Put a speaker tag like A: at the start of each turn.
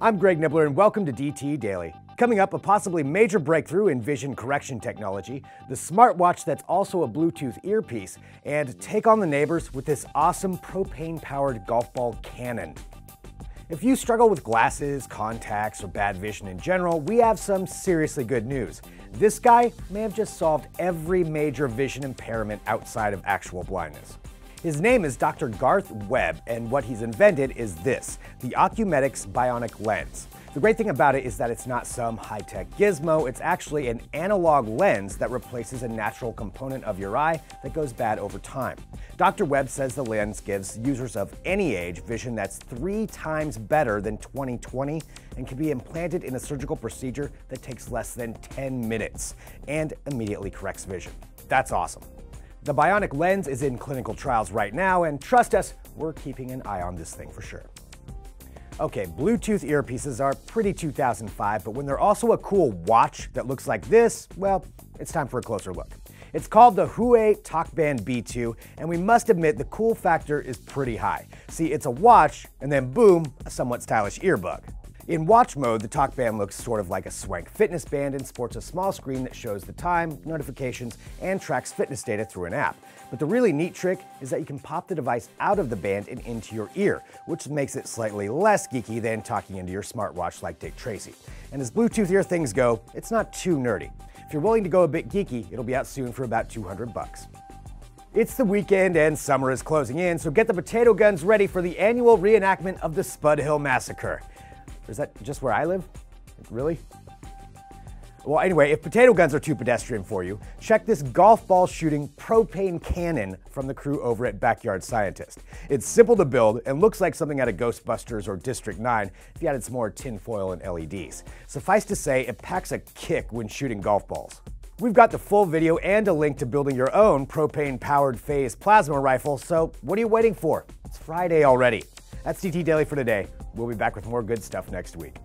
A: I'm Greg Nibler, and welcome to DT Daily. Coming up, a possibly major breakthrough in vision correction technology, the smartwatch that's also a Bluetooth earpiece, and take on the neighbors with this awesome propane powered golf ball cannon. If you struggle with glasses, contacts, or bad vision in general, we have some seriously good news. This guy may have just solved every major vision impairment outside of actual blindness. His name is Dr. Garth Webb, and what he's invented is this, the Ocumetics Bionic Lens. The great thing about it is that it's not some high-tech gizmo, it's actually an analog lens that replaces a natural component of your eye that goes bad over time. Dr. Webb says the lens gives users of any age vision that's three times better than 20/20 and can be implanted in a surgical procedure that takes less than 10 minutes and immediately corrects vision. That's awesome. The bionic lens is in clinical trials right now, and trust us, we're keeping an eye on this thing for sure. Okay, Bluetooth earpieces are pretty 2005, but when they're also a cool watch that looks like this, well, it's time for a closer look. It's called the Huawei TalkBand B2, and we must admit the cool factor is pretty high. See, it's a watch, and then boom, a somewhat stylish earbud. In watch mode, the TalkBand looks sort of like a swank fitness band and sports a small screen that shows the time, notifications, and tracks fitness data through an app. But the really neat trick is that you can pop the device out of the band and into your ear, which makes it slightly less geeky than talking into your smartwatch like Dick Tracy. And as Bluetooth ear things go, it's not too nerdy. If you're willing to go a bit geeky, it'll be out soon for about 200 bucks. It's the weekend and summer is closing in, so get the potato guns ready for the annual reenactment of the Spud Hill Massacre. Is that just where I live? Really? Well, anyway, if potato guns are too pedestrian for you, check this golf ball shooting propane cannon from the crew over at Backyard Scientist. It's simple to build and looks like something out of Ghostbusters or District 9 if you added some more tinfoil and LEDs. Suffice to say, it packs a kick when shooting golf balls. We've got the full video and a link to building your own propane-powered phase plasma rifle, so what are you waiting for? It's Friday already. That's DT Daily for today. We'll be back with more good stuff next week.